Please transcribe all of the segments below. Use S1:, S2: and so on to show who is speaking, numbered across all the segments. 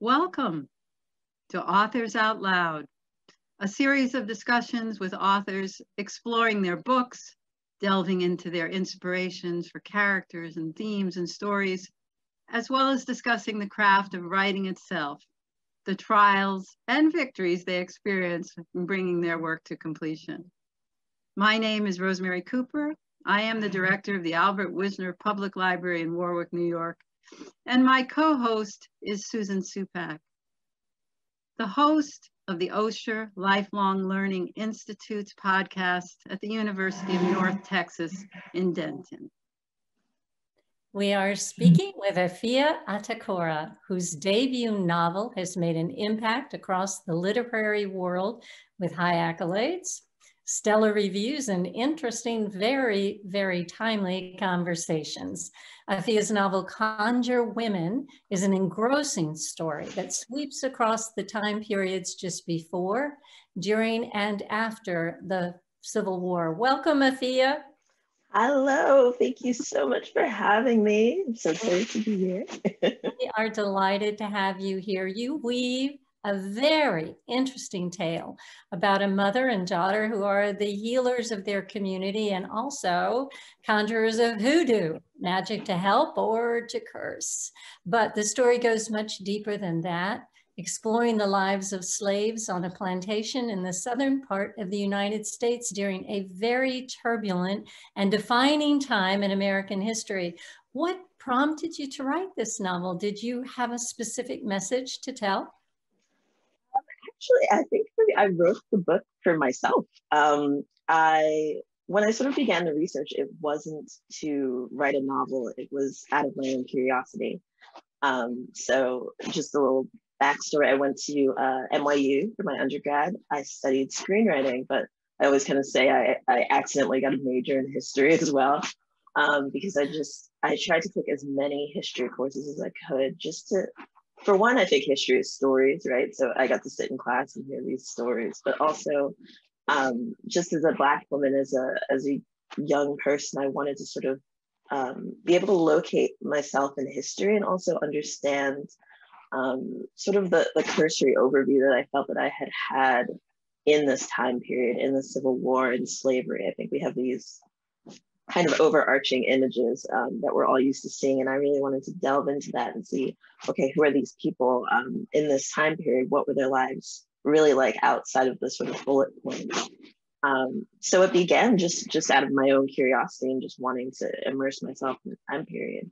S1: Welcome to Authors Out Loud, a series of discussions with authors exploring their books, delving into their inspirations for characters and themes and stories, as well as discussing the craft of writing itself, the trials and victories they experience in bringing their work to completion. My name is Rosemary Cooper. I am the mm-hmm. director of the Albert Wisner Public Library in Warwick, New York, and my co-host is Susan Supak, the host of the Osher Lifelong Learning Institute's podcast at the University of North Texas in Denton.
S2: We are speaking with Afia Atakora, whose debut novel has made an impact across the literary world with high accolades, stellar reviews, and interesting, very, very timely conversations. Afia's novel Conjure Women is an engrossing story that sweeps across the time periods just before, during, and after the Civil War. Welcome, Afia.
S3: Hello, thank you so much for having me. I'm so excited to be here.
S2: we are delighted to have you here. You weave a very interesting tale about a mother and daughter who are the healers of their community and also conjurers of hoodoo, magic to help or to curse. But the story goes much deeper than that, exploring the lives of slaves on a plantation in the southern part of the United States during a very turbulent and defining time in American history. What prompted you to write this novel? Did you have a specific message to tell?
S3: Actually, I think me, I wrote the book for myself. Um, I when I sort of began the research, it wasn't to write a novel. It was out of my own curiosity. Um, so just a little backstory. I went to uh, NYU for my undergrad. I studied screenwriting, but I always kind of say I, I accidentally got a major in history as well. Um, because I just I tried to take as many history courses as I could just to for one, I think history is stories, right? So I got to sit in class and hear these stories, but also um, just as a Black woman, as a as a young person, I wanted to sort of um, be able to locate myself in history and also understand um, sort of the, the cursory overview that I felt that I had had in this time period, in the Civil War and slavery. I think we have these kind of overarching images um, that we're all used to seeing. And I really wanted to delve into that and see, okay, who are these people um, in this time period? What were their lives really like outside of the sort of bullet points? Um, so it began just just out of my own curiosity and just wanting to immerse myself in the time period.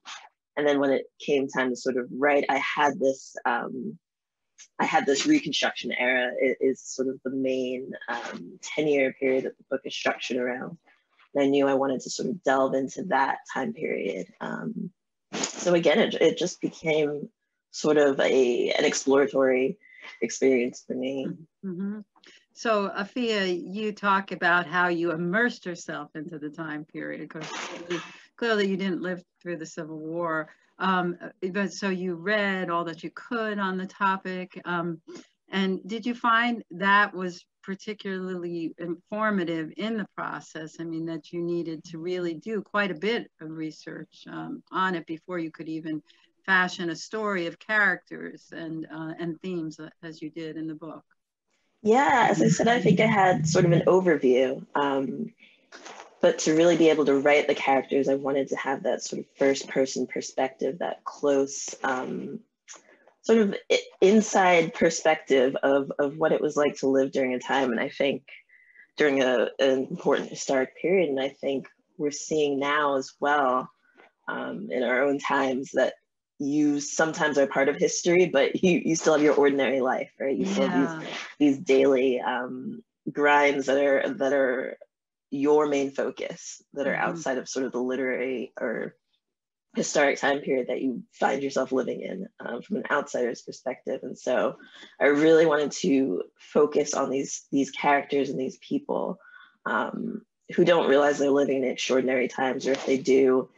S3: And then when it came time to sort of write, I had this um, I had this Reconstruction era is sort of the main um, 10 year period that the book is structured around. And I knew I wanted to sort of delve into that time period. Um, so again, it, it just became sort of a an exploratory experience for me.
S1: Mm-hmm. So Afia, you talk about how you immersed yourself into the time period because clearly you didn't live through the Civil War. Um, but so you read all that you could on the topic. Um, and did you find that was particularly informative in the process. I mean, that you needed to really do quite a bit of research um, on it before you could even fashion a story of characters and, uh, and themes uh, as you did in the book.
S3: Yeah, as I said, I think I had sort of an overview. Um, but to really be able to write the characters, I wanted to have that sort of first person perspective, that close um, sort of inside perspective of, of what it was like to live during a time. And I think during a, an important historic period, and I think we're seeing now as well um, in our own times that you sometimes are part of history, but you, you still have your ordinary life, right? You yeah. still have these, these daily um, grinds that are that are your main focus, that are mm-hmm. outside of sort of the literary or historic time period that you find yourself living in um, from an outsider's perspective. And so i really wanted to focus on these these characters and these people um, who don't realize they're living in extraordinary times or if they do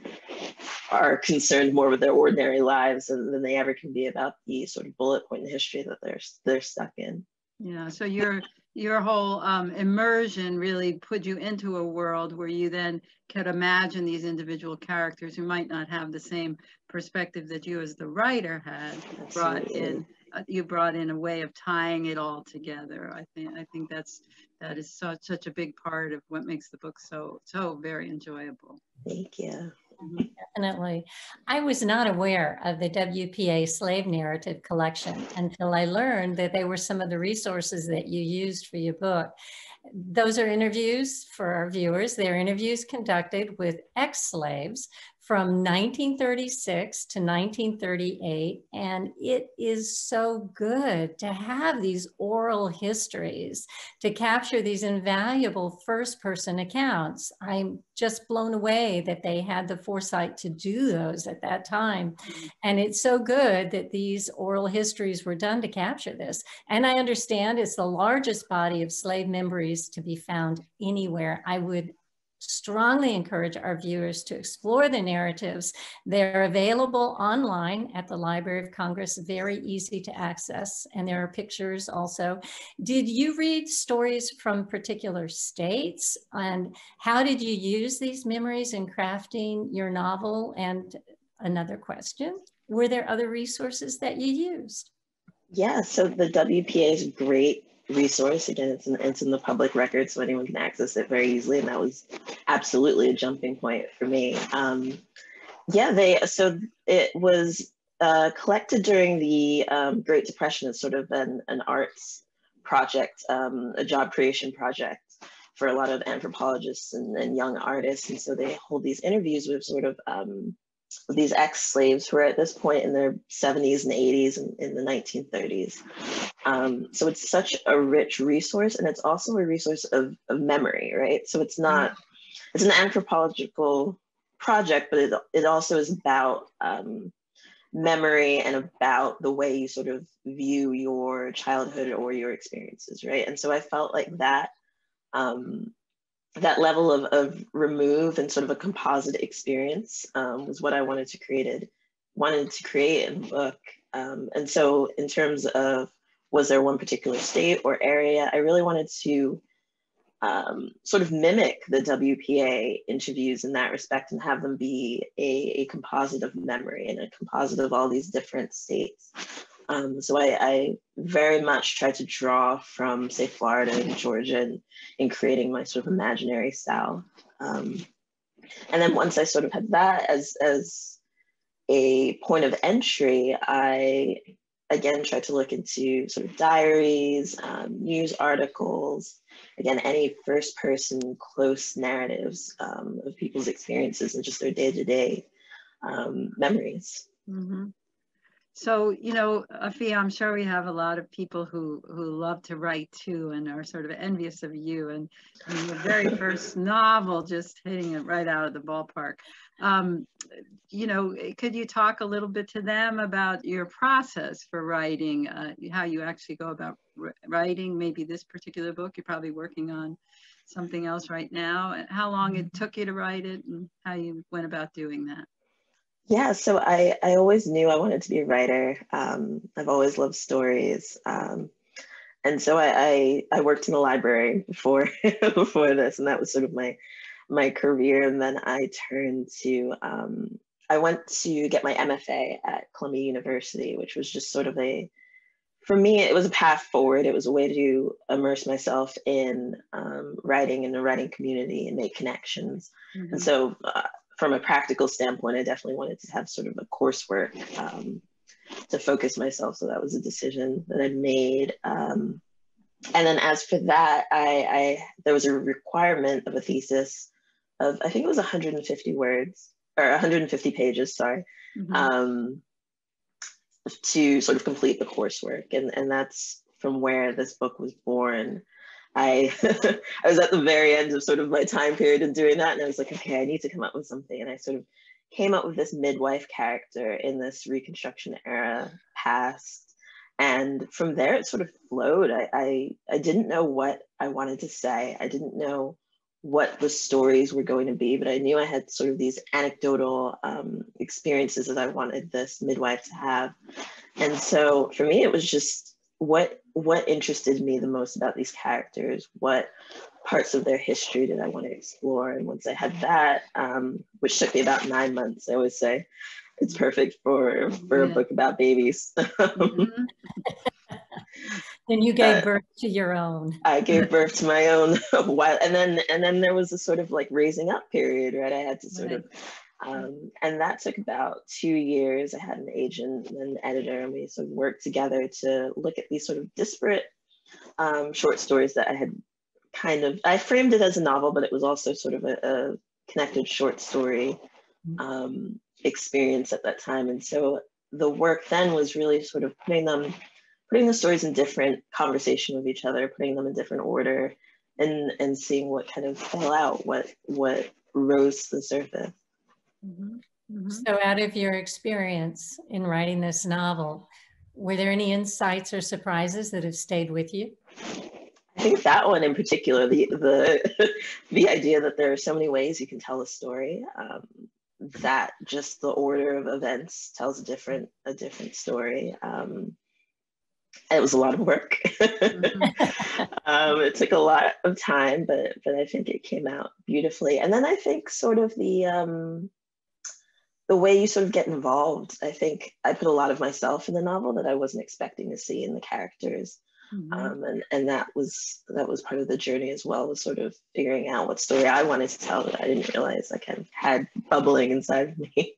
S3: are concerned more with their ordinary lives than, than they ever can be about the sort of bullet point in history that they're they're stuck in.
S1: Yeah so you're your whole um, immersion really put you into a world where you then could imagine these individual characters who might not have the same perspective that you as the writer had brought in uh, you brought in a way of tying it all together. I think I think that's that is such such a big part of what makes the book so so very enjoyable.
S3: Thank you.
S2: Mm-hmm. Definitely. I was not aware of the WPA slave narrative collection until I learned that they were some of the resources that you used for your book. Those are interviews for our viewers. They're interviews conducted with ex-slaves from 1936 to 1938. And it is so good to have these oral histories to capture these invaluable first person accounts. I'm just blown away that they had the foresight to do those at that time. And it's so good that these oral histories were done to capture this. And I understand it's the largest body of slave memories to be found anywhere. I would strongly encourage our viewers to explore the narratives. They're available online at the Library of Congress, very easy to access, and there are pictures also. Did you read stories from particular states, and how did you use these memories in crafting your novel? And another question, were there other resources that you used?
S3: Yeah, so the WPA is great resource. Again, it's in, it's in the public record, so anyone can access it very easily. And that was absolutely a jumping point for me. Um, yeah, they so it was uh, collected during the um, Great Depression as sort of an, an arts project, um, a job creation project for a lot of anthropologists and, and, young artists. And so they hold these interviews with sort of um, these ex-slaves who are at this point in their 70s and 80s and in the 1930s. Um, so it's such a rich resource and it's also a resource of, of memory, right? So it's not, it's an anthropological project, but it, it also is about um, memory and about the way you sort of view your childhood or your experiences, right? And so I felt like that um, that level of, of remove and sort of a composite experience um, was what I wanted to create wanted to create in the book. Um, and so in terms of was there one particular state or area, I really wanted to um, sort of mimic the WPA interviews in that respect and have them be a, a composite of memory and a composite of all these different states. Um, so I, I, very much tried to draw from, say, Florida and Georgia in, in creating my sort of imaginary South. Um, and then once I sort of had that as, as a point of entry, I again tried to look into sort of diaries, um, news articles, again, any first person close narratives um, of people's experiences and just their day to day memories.
S1: Mm-hmm. So, you know, Afia, I'm sure we have a lot of people who, who love to write too and are sort of envious of you. And, and the very first novel, just hitting it right out of the ballpark. Um, you know, could you talk a little bit to them about your process for writing, uh, how you actually go about writing maybe this particular book? You're probably working on something else right now. How long it mm-hmm. took you to write it and how you went about doing that?
S3: Yeah, so I, I always knew I wanted to be a writer. Um, I've always loved stories. Um, and so I, I, I, worked in the library before before this, and that was sort of my my career. And then I turned to um, I went to get my MFA at Columbia University, which was just sort of a for me it was a path forward. It was a way to immerse myself in um, writing in the writing community and make connections. Mm-hmm. And so uh, from a practical standpoint, I definitely wanted to have sort of a coursework um, to focus myself. So that was a decision that I made. Um, and then as for that, I, I, there was a requirement of a thesis of I think it was 150 words or 150 pages. Sorry. Mm-hmm. Um, to sort of complete the coursework and and that's from where this book was born I I was at the very end of sort of my time period of doing that, and I was like, okay, I need to come up with something, and I sort of came up with this midwife character in this Reconstruction era past. And from there, it sort of flowed. I, I, I didn't know what I wanted to say. I didn't know what the stories were going to be, but I knew I had sort of these anecdotal um, experiences that I wanted this midwife to have. And so for me, it was just what what interested me the most about these characters what parts of their history did i want to explore and once i had that um, which took me about nine months i always say it's perfect for for yeah. a book about babies. mm-hmm.
S2: and you gave uh, birth to your own.
S3: I gave birth to my own while, and then and then there was a sort of like raising up period, right? I had to sort right. of, um, and that took about two years. I had an agent and an editor, and we sort of worked together to look at these sort of disparate um, short stories that I had kind of. I framed it as a novel, but it was also sort of a, a connected short story mm-hmm. um, experience at that time, and so the work then was really sort of putting them putting the stories in different conversation with each other, putting them in different order, and and seeing what kind of fell out, what what rose to the surface.
S2: Mm-hmm. Mm-hmm. So, out of your experience in writing this novel, were there any insights or surprises that have stayed with you?
S3: I think that one in particular, the the the idea that there are so many ways you can tell a story, um, that just the order of events tells a different a different story. Um, it was a lot of work. Mm-hmm. um, it took a lot of time, but but I think it came out beautifully. And then I think sort of the um, the way you sort of get involved. I think I put a lot of myself in the novel that I wasn't expecting to see in the characters. Mm-hmm. Um, and and that was that was part of the journey as well was sort of figuring out what story I wanted to tell that I didn't realize I kind of had bubbling inside of me.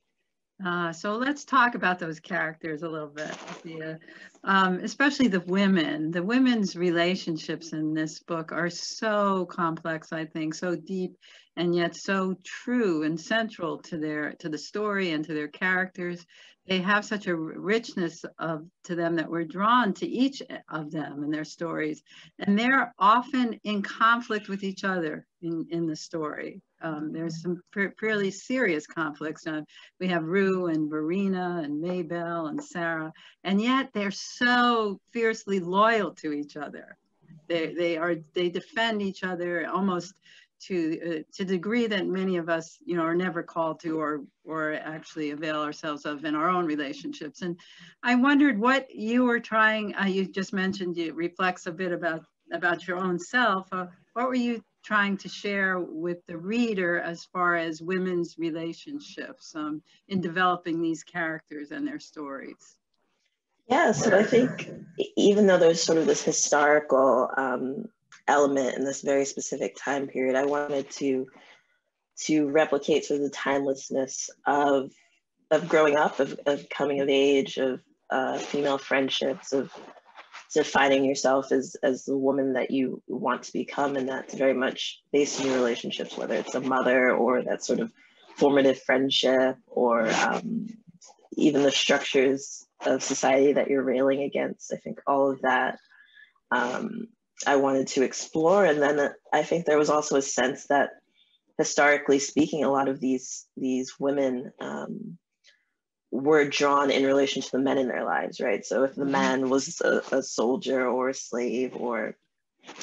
S1: Uh, so let's talk about those characters a little bit, yeah. um, especially the women. The women's relationships in this book are so complex, I think, so deep, and yet so true and central to their to the story and to their characters. They have such a richness of to them that we're drawn to each of them and their stories, and they're often in conflict with each other in in the story. Um, there's some fairly serious conflicts. Uh, we have Rue and Varina and Maybell and Sarah, and yet they're so fiercely loyal to each other. They, they are they defend each other almost to uh, to the degree that many of us you know are never called to or or actually avail ourselves of in our own relationships. And I wondered what you were trying. Uh, you just mentioned it reflects a bit about about your own self. Uh, what were you trying to share with the reader as far as women's relationships um, in developing these characters and their stories?
S3: Yeah, so I think even though there's sort of this historical um, element in this very specific time period, I wanted to to replicate sort of the timelessness of of growing up, of, of coming of age, of uh, female friendships, of defining yourself as as the woman that you want to become and that's very much based in your relationships whether it's a mother or that sort of formative friendship or um, even the structures of society that you're railing against. I think all of that um, i wanted to explore. And then i think there was also a sense that historically speaking a lot of these these women um, were drawn in relation to the men in their lives, right? So if the mm-hmm. man was a, a, soldier or a slave or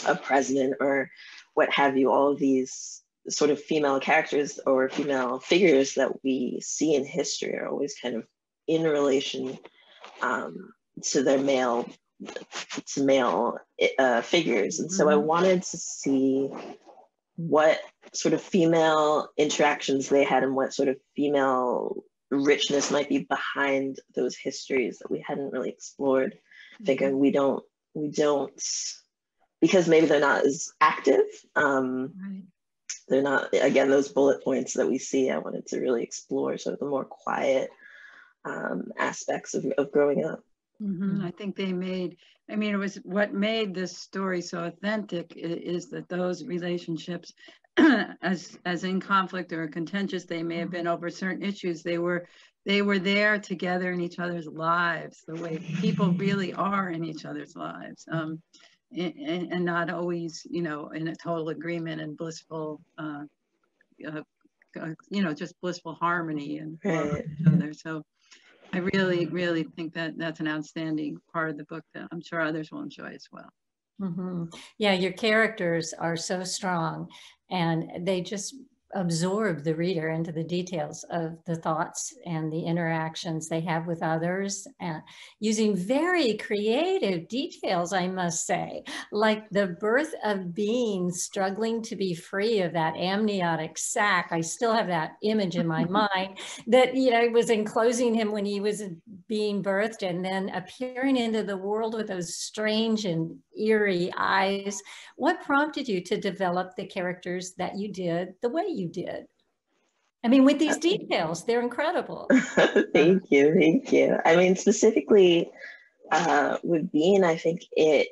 S3: a president or what have you, all of these sort of female characters or female figures that we see in history are always kind of in relation um, to their male to male uh, figures. And so mm-hmm. I wanted to see what sort of female interactions they had and what sort of female richness might be behind those histories that we hadn't really explored. Mm-hmm. Thinking we don't we don't because maybe they're not as active. Um, right. They're not again those bullet points that we see. I wanted to really explore sort of the more quiet um, aspects of, of growing up.
S1: Mm-hmm. I think they made. I mean, it was what made this story so authentic is that those relationships as as in conflict or contentious they may have been over certain issues. They were they were there together in each other's lives the way people really are in each other's lives um, and, and, not always you know in a total agreement and blissful uh, uh, uh you know just blissful harmony and right. each other. So i really really think that that's an outstanding part of the book that i'm sure others will enjoy as well.
S2: Mm-hmm. Yeah, your characters are so strong and they just absorb the reader into the details of the thoughts and the interactions they have with others and using very creative details i must say like the birth of Bean struggling to be free of that amniotic sac. I still have that image in my mind that you know was enclosing him when he was being birthed and then appearing into the world with those strange and eerie eyes. What prompted you to develop the characters that you did the way you did. I mean, with these details, they're incredible.
S3: thank you, thank you. I mean, specifically uh, with Bean, I think it.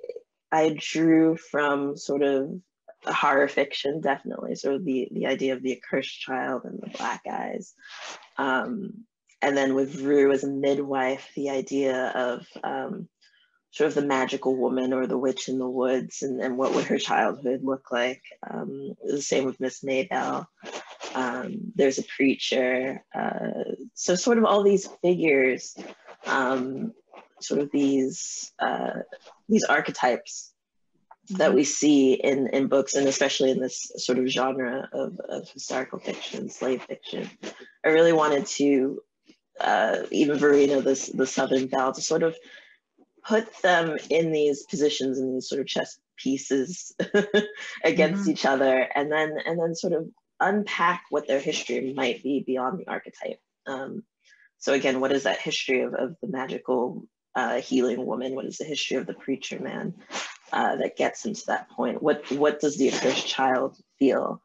S3: I drew from sort of horror fiction, definitely. Sort of the the idea of the accursed child and the black eyes, um, and then with Rue as a midwife, the idea of um, sort of the magical woman or the witch in the woods and, and what would her childhood look like. Um, the same with Miss Maybelle. Um, there's a preacher. Uh, so sort of all these figures, um, sort of these uh, these archetypes that we see in, in books and especially in this sort of genre of, of historical fiction, slave fiction. I really wanted to, uh, even Varina, this, the Southern Belle, to sort of put them in these positions in these sort of chess pieces against mm-hmm. each other and then and then sort of unpack what their history might be beyond the archetype. Um, so again what is that history of, of the magical uh, healing woman? What is the history of the preacher man uh, that gets him to that point? What what does the accursed child feel?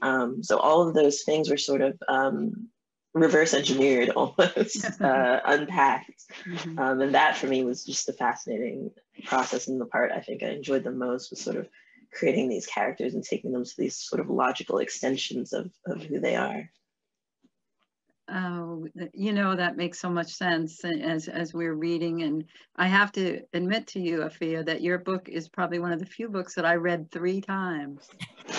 S3: Um, so all of those things were sort of um, reverse engineered almost uh, unpacked mm-hmm. um, and that for me was just a fascinating process and the part i think i enjoyed the most was sort of creating these characters and taking them to these sort of logical extensions of, of who they are
S1: Oh, you know, that makes so much sense as, as we're reading. And I have to admit to you, Afia, that your book is probably one of the few books that I read three times.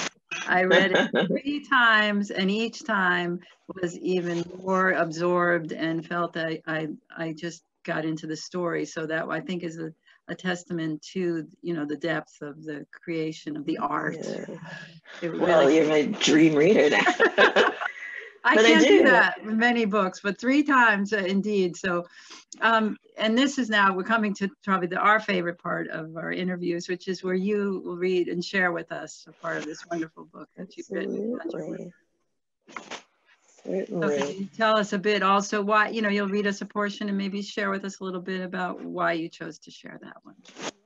S1: I read it three times, and each time was even more absorbed and felt that I, I just got into the story. So that I think is a, a testament to you know the depth of the creation of the art. Yeah.
S3: Really, well, you're my dream reader now.
S1: I but can't I do. do. that with many books, but three times uh, indeed. So, um, and this is now we're coming to probably the, our favorite part of our interviews, which is where you will read and share with us a part of this wonderful book that you've written. Certainly. So tell us a bit also why, you know, you'll read us a portion and maybe share with us a little bit about why you chose to share that one.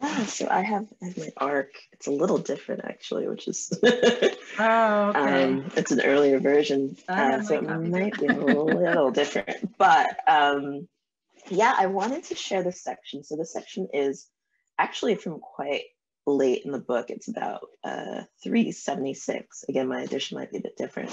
S3: Yeah, so I have, my arc. It's a little different actually, which is,
S1: oh, okay. Um,
S3: it's an earlier version, uh, so it might be a little different. But um, yeah, I wanted to share this section. So this section is actually from quite late in the book. It's about uh, 376. Again, my edition might be a bit different.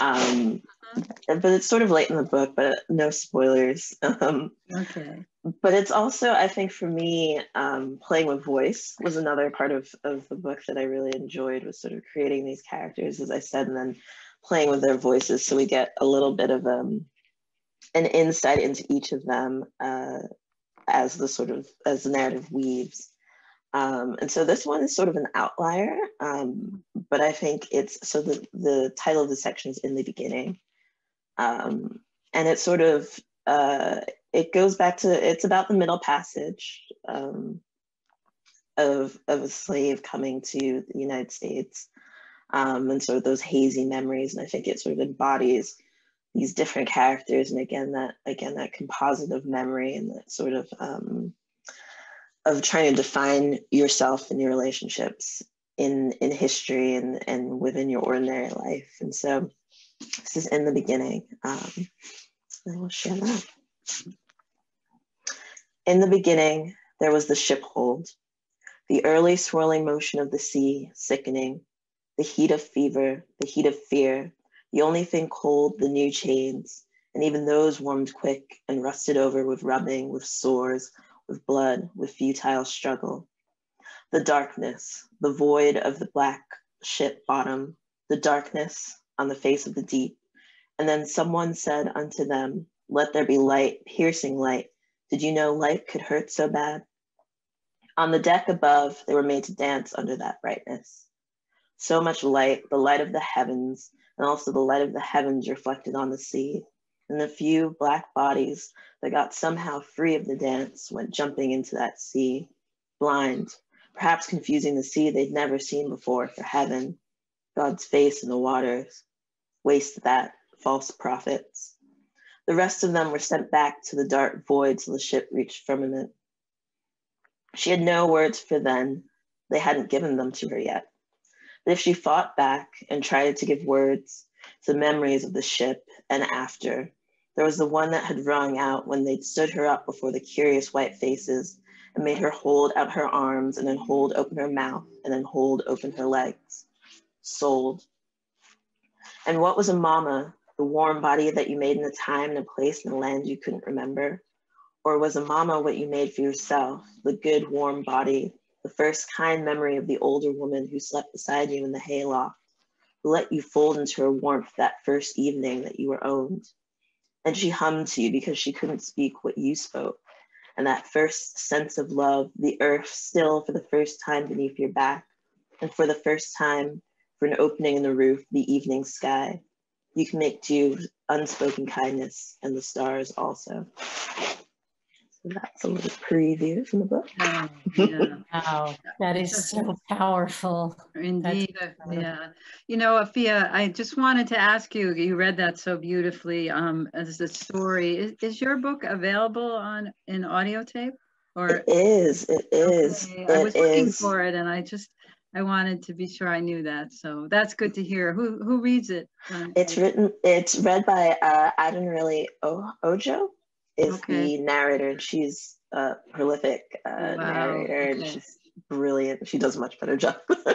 S3: Um, but it's sort of late in the book, but no spoilers. Um,
S1: okay.
S3: But it's also, I think, for me, um, playing with voice was another part of, of the book that I really enjoyed. Was sort of creating these characters, as I said, and then playing with their voices, so we get a little bit of um, an insight into each of them uh, as the sort of as the narrative weaves. Um, and so this one is sort of an outlier, um, but I think it's so the, the title of the section is in the beginning. Um, and it sort of uh, it goes back to it's about the middle passage um, of of a slave coming to the United States, um, and sort of those hazy memories. And I think it sort of embodies these different characters, and again that again that composite of memory and that sort of um, of trying to define yourself and your relationships in in history and and within your ordinary life and so this is in the beginning um, i will share that in the beginning there was the ship hold the early swirling motion of the sea sickening the heat of fever the heat of fear the only thing cold the new chains and even those warmed quick and rusted over with rubbing with sores with blood, with futile struggle. The darkness, the void of the black ship bottom, the darkness on the face of the deep. And then someone said unto them, Let there be light, piercing light. Did you know light could hurt so bad? On the deck above, they were made to dance under that brightness. So much light, the light of the heavens, and also the light of the heavens reflected on the sea. And the few black bodies that got somehow free of the dance went jumping into that sea, blind, perhaps confusing the sea they'd never seen before for heaven, God's face in the waters. Waste that, false prophets. The rest of them were sent back to the dark void till the ship reached firmament. She had no words for them. They hadn't given them to her yet. But if she fought back and tried to give words to the memories of the ship and after, there was the one that had rung out when they'd stood her up before the curious white faces and made her hold out her arms and then hold open her mouth and then hold open her legs. Sold. And what was a mama, the warm body that you made in a time and a place and a land you couldn't remember? Or was a mama what you made for yourself, the good warm body, the first kind memory of the older woman who slept beside you in the hayloft, who let you fold into her warmth that first evening that you were owned? And she hummed to you because she couldn't speak what you spoke. And that first sense of love, the earth still for the first time beneath your back, and for the first time, for an opening in the roof, the evening sky. You can make do unspoken kindness and the stars also. So that's a little preview from the book.
S1: Oh, yeah.
S2: Wow, that is so powerful.
S1: Indeed,
S2: powerful.
S1: yeah. You know, Afia, I just wanted to ask you, you read that so beautifully um, as a story. Is, is your book available on in audio tape? Or
S3: It is, it is,
S1: Okay, I
S3: it
S1: was looking for it and I just, I wanted to be sure I knew that. So that's good to hear. Who, who reads it?
S3: It's written, it's read by uh, Adenrele o- Ojo is
S1: Okay.
S3: the narrator and she's a prolific uh,
S1: Wow,
S3: narrator and she's brilliant. She does a much better job.
S1: No,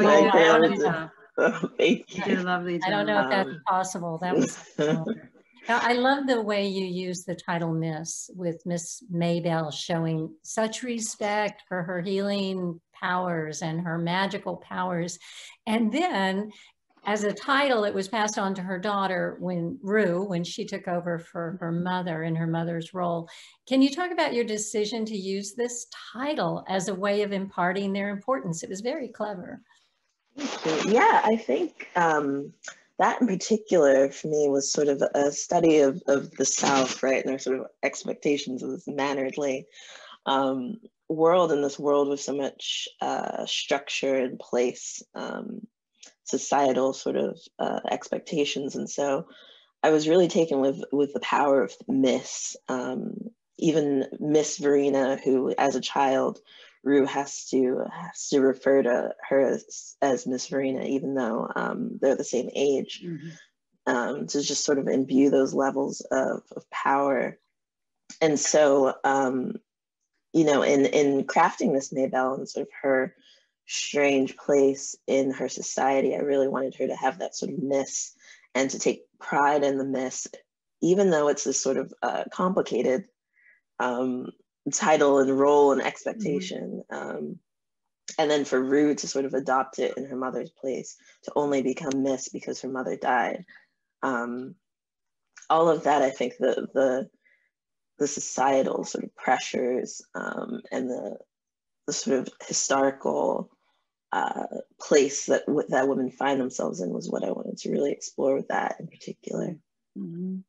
S3: than
S1: you
S3: I
S1: did a
S2: can.
S1: lovely
S3: do.
S1: job.
S3: Thank
S1: You
S3: you.
S1: did a lovely job.
S2: I don't know if that's
S3: Um,
S2: possible. That was. Now, I love the way you use the title Miss with Miss Maybell showing such respect for her healing powers and her magical powers. And then as a title, it was passed on to her daughter when Rue, when she took over for her mother in her mother's role. Can you talk about your decision to use this title as a way of imparting their importance? It was very clever.
S3: Yeah, I think um, that in particular for me was sort of a study of, of the South, right? And our sort of expectations of this manneredly um, world in this world with so much uh, structure and place, um, societal sort of uh, expectations. And so I was really taken with, with the power of Miss, um, even Miss Varina, who as a child Rue has to has to refer to her as, as Miss Varina, even though um, they're the same age,
S1: Mhm.
S3: um, to just sort of imbue those levels of, of power. And so, um, you know, in in crafting Miss Maybell and sort of her strange place in her society, I really wanted her to have that sort of miss and to take pride in the miss, even though it's this sort of uh, complicated um, title and role and expectation. Um, and then for Rue to sort of adopt it in her mother's place, to only become Miss because her mother died. Um, all of that, I think the the the societal sort of pressures um, and the the sort of historical uh, place that that women find themselves in was what I wanted to really explore with that in particular.
S1: Mhm.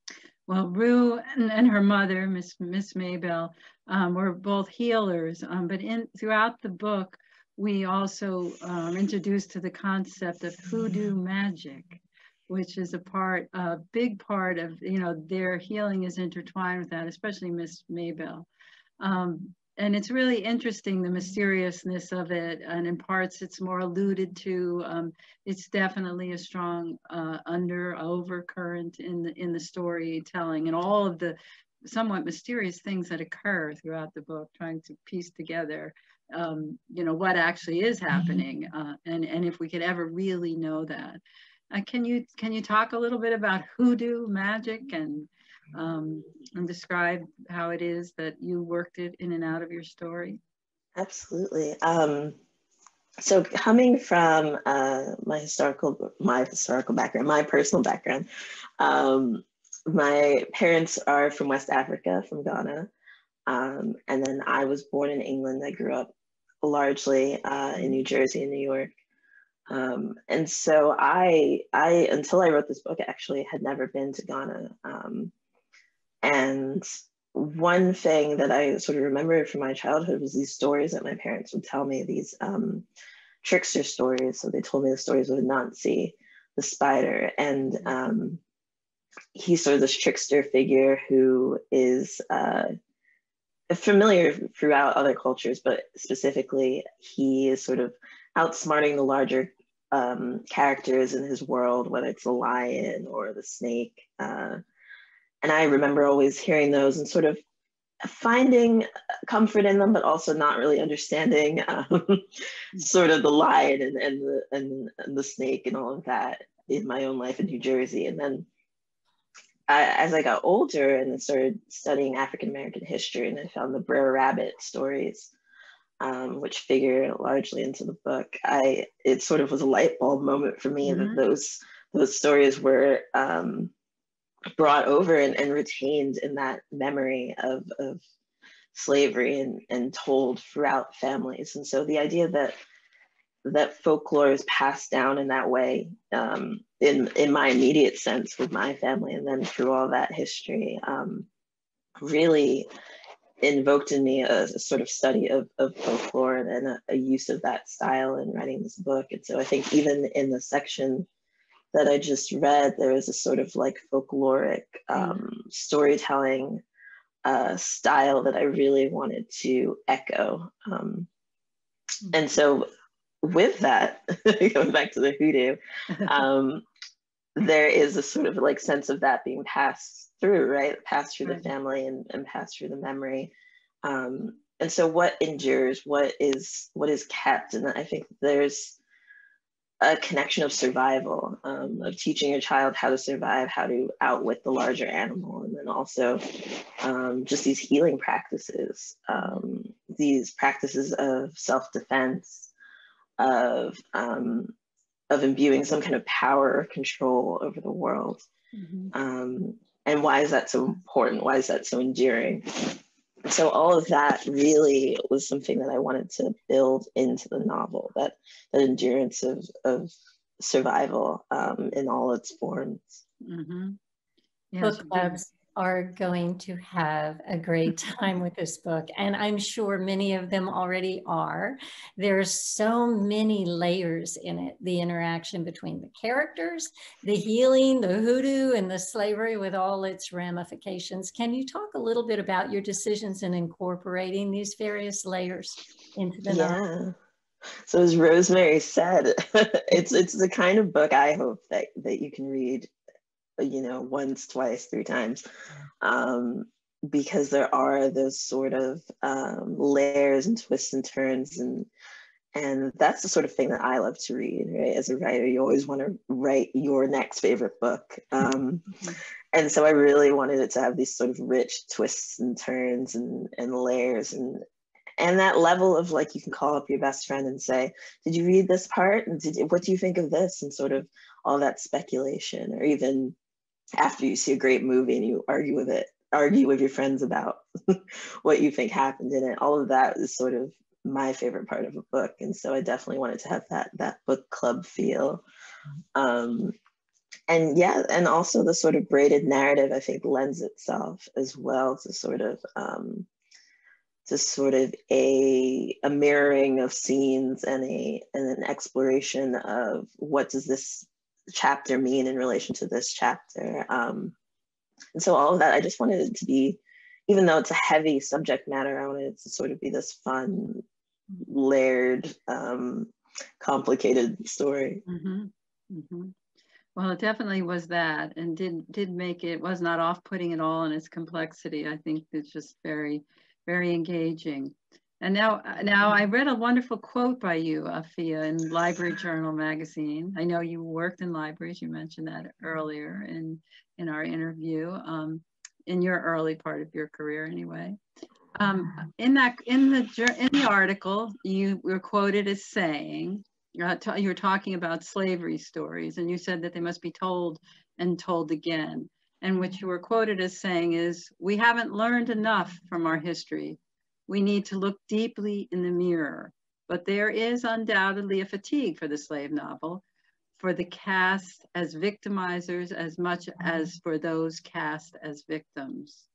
S1: Well, Rue and, and her mother, Miss Miss Maybell, um, were both healers. Um, but in throughout the book, we also um, introduced to the concept of hoodoo magic, which is a part, a big part of you know their healing is intertwined with that, especially Miss Maybell. Um, and it's really interesting the mysteriousness of it, and in parts it's more alluded to. Um, it's definitely a strong uh, under overcurrent in the in the storytelling and all of the somewhat mysterious things that occur throughout the book, trying to piece together, um, you know, what actually is happening, uh, and and if we could ever really know that. Uh, can you can you talk a little bit about hoodoo magic and um, and describe how it is that you worked it in and out of your story?
S3: Absolutely. Um, so coming from uh, my historical my historical background, my personal background, um, my parents are from West Africa, from Ghana, um, and then I was born in England. I grew up largely uh, in New Jersey and New York. Um, and so I, I, until I wrote this book, actually had never been to Ghana. Um, and one thing that I sort of remembered from my childhood was these stories that my parents would tell me, these um, trickster stories. So they told me the stories of Anansi, the spider, and um, he's sort of this trickster figure who is uh, familiar throughout other cultures, but specifically, he is sort of outsmarting the larger um, characters in his world, whether it's the lion or the snake. Uh, and I remember always hearing those and sort of finding comfort in them, but also not really understanding um, sort of the lion and, and, the, and, and, the snake and all of that in my own life in New Jersey. And then I, as I got older and started studying African American history, and I found the Brer Rabbit stories, um, which figure largely into the book, I it sort of was a light bulb moment for me mm-hmm. that those those stories were um, brought over and, and retained in that memory of, of slavery and, and told throughout families. And so the idea that that folklore is passed down in that way um, in, in my immediate sense with my family and then through all that history um, really invoked in me a, a, sort of study of, of folklore and a, a, use of that style in writing this book. And so I think even in the section that I just read, there is a sort of like folkloric um, storytelling uh, style that I really wanted to echo. Um, mm. and so, with that, going back to the hoodoo, um, there is a sort of like sense of that being passed through, right? Pass through the family and, and passed through the memory. Um, and so, what endures? What is what is kept? And I think there's a connection of survival, um, of teaching your child how to survive, how to outwit the larger animal, and then also um, just these healing practices, um, these practices of self-defense, of um, of imbuing some kind of power or control over the world. Mm-hmm. Um, and why is that so important? Why is that so endearing? so all of that really was something that I wanted to build into the novel that that endurance of of survival um, in all its forms.
S2: Mm-hmm. Yes. Book clubs are going to have a great time with this book. And I'm sure many of them already are. There's so many layers in it the interaction between the characters, the healing, the hoodoo, and the slavery with all its ramifications. Can you talk a little bit about your decisions in incorporating these various layers into the yeah. novel?
S3: So as Rosemary said, it's it's the kind of book I hope that, that you can read you know, once, twice, three times. Um, because there are those sort of um, layers and twists and turns and and that's the sort of thing that I love to read, right? As a writer, you always want to write your next favorite book. Um, mm-hmm. And so I really wanted it to have these sort of rich twists and turns and, and layers and and that level of like you can call up your best friend and say, "Did you read this part? And did what do you think of this?" And sort of all that speculation, or even after you see a great movie and you argue with it, argue with your friends about what you think happened in it. All of that is sort of my favorite part of a book. And so I definitely wanted to have that that book club feel. Um, and yeah, and also the sort of braided narrative I think lends itself as well to sort of um, to sort of a, a mirroring of scenes and a and an exploration of what does this chapter mean in relation to this chapter. Um, and so all of that, I just wanted it to be, even though it's a heavy subject matter, I wanted it to sort of be this fun, layered, um, complicated story.
S1: Mm-hmm. Mm-hmm. Well, it definitely was that, and did did make it was not off putting at all in its complexity. I think it's just very, very engaging. And now, now I read a wonderful quote by you, Afia, in Library Journal magazine. I know you worked in libraries. You mentioned that earlier in in our interview, um, in your early part of your career, anyway. Um, in that in the in the article, you were quoted as saying, uh, you were talking about slavery stories, and you said that they must be told and told again. And what you were quoted as saying is, we haven't learned enough from our history we need to look deeply in the mirror, but there is undoubtedly a fatigue for the slave novel, for the cast as victimizers as much as for those cast as victims.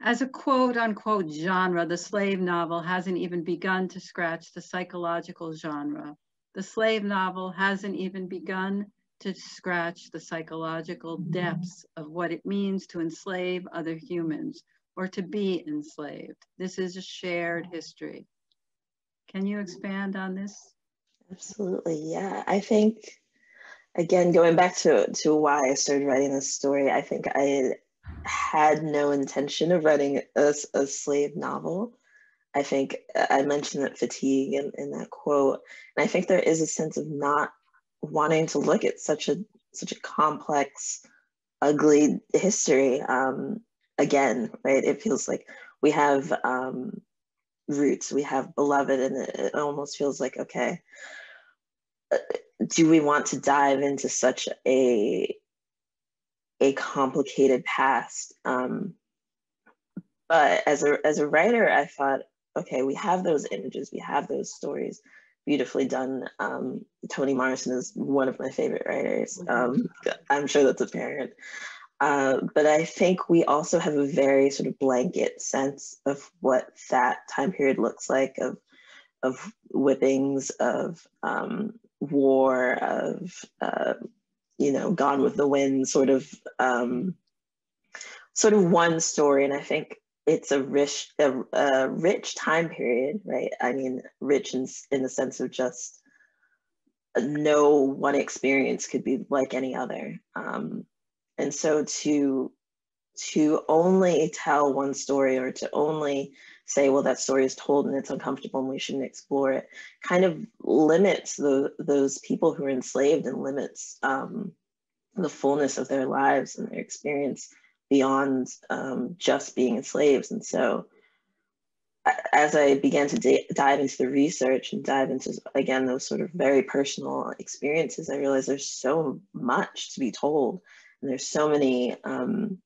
S1: As a quote unquote genre, the slave novel hasn't even begun to scratch the psychological genre. The slave novel hasn't even begun to scratch the psychological depths of what it means to enslave other humans or to be enslaved. This is a shared history. Can you expand on this?
S3: Absolutely, yeah. I think, again, going back to, to why I started writing this story, I think I had no intention of writing a, a slave novel. I think I mentioned that fatigue in, in that quote. And I think there is a sense of not wanting to look at such a such a complex, ugly history. Um, again, right? It feels like we have um, roots, we have beloved, and it, it almost feels like, okay, uh, do we want to dive into such a a complicated past. Um, but as a as a writer, I thought, okay, we have those images, we have those stories, beautifully done. Um, Toni Morrison is one of my favorite writers. Um, I'm sure that's apparent. Uh, but I think we also have a very sort of blanket sense of what that time period looks like of of whippings, of um, war, of uh, you know, Gone with the Wind sort of um, sort of one story, and I think it's a rich a, a rich time period, right? I mean, rich in in the sense of just no one experience could be like any other, um, and so to to only tell one story or to only say, well, that story is told and it's uncomfortable and we shouldn't explore it, kind of limits the, those people who are enslaved and limits um, the fullness of their lives and their experience beyond um, just being enslaved. And so, as I began to dive into the research and dive into, again, those sort of very personal experiences, I realized there's so much to be told. And there's so many um,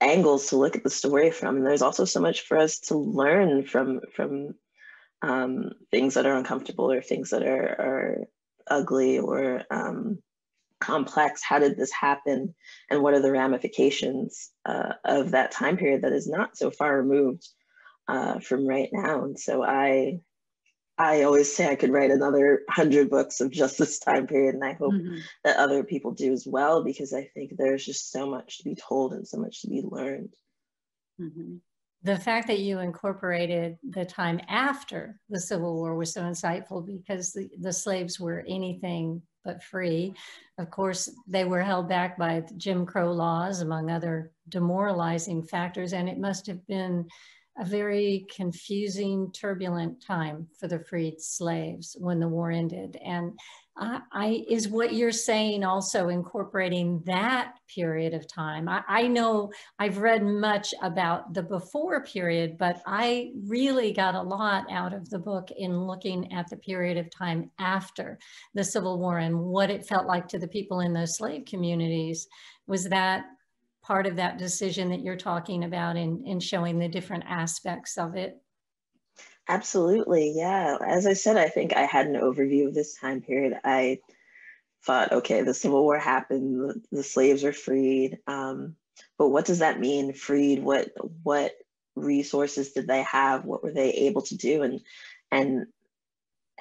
S3: angles to look at the story from. And there's also so much for us to learn from from um, things that are uncomfortable or things that are, are ugly or um, complex. How did this happen? And what are the ramifications uh, of that time period that is not so far removed uh, from right now? And so I I always say I could write another hundred books of just this time period, and I hope mm-hmm. that other people do as well because I think there's just so much to be told and so much to be learned.
S2: Mm-hmm. The fact that you incorporated the time after the Civil War was so insightful because the, the slaves were anything but free. Of course, they were held back by Jim Crow laws, among other demoralizing factors, and it must have been a very confusing, turbulent time for the freed slaves when the war ended. And I, I is what you're saying also incorporating that period of time. I, I know I've read much about the before period, but I really got a lot out of the book in looking at the period of time after the Civil War and what it felt like to the people in those slave communities. Was that part of that decision that you're talking about in, in showing the different aspects of it?
S3: Absolutely, yeah. As I said, I think I had an overview of this time period. I thought, okay, the Civil War happened, the, slaves were freed, um, but what does that mean? Freed? What what resources did they have? What were they able to do? And and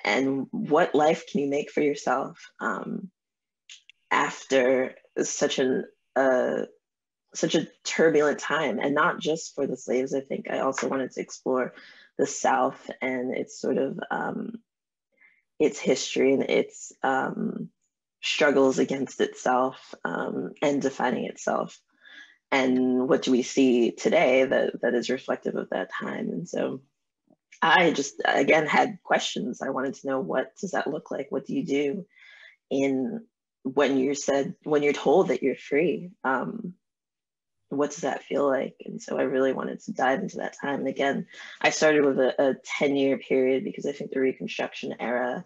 S3: and what life can you make for yourself um, after such an uh, such a turbulent time and not just for the slaves i think. I also wanted to explore the south and its sort of um, its history and its um, struggles against itself um, and defining itself. And what do we see today that that is reflective of that time? And so i just again had questions. I wanted to know what does that look like? What do you do in when you're said when you're told that you're free? Um, what does that feel like? And so I really wanted to dive into that time. And again, I started with a, a 10 year period because I think the Reconstruction era,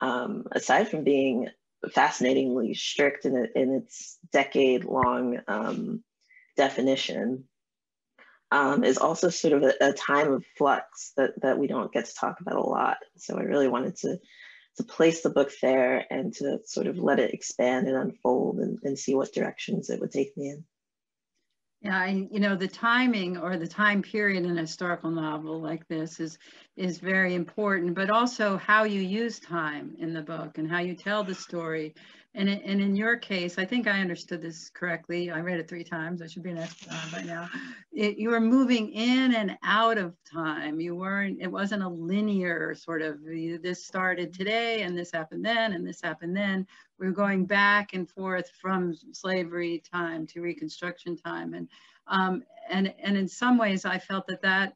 S3: um, aside from being fascinatingly strict in, it, in its decade long um, definition, um, is also sort of a, a, time of flux that, that we don't get to talk about a lot. So I really wanted to, to place the book there and to sort of let it expand and unfold and, and see what directions it would take me in.
S1: Yeah, I, you know, the timing or the time period in a historical novel like this is is very important, but also how you use time in the book and how you tell the story and, and in your case, I think I understood this correctly. I read it three times. I should be an expert by now. It, you were moving in and out of time. You weren't, it wasn't a linear sort of, this started today and this happened then and this happened then. We were going back and forth from slavery time to Reconstruction time. And, um, and, and in some ways, I felt that that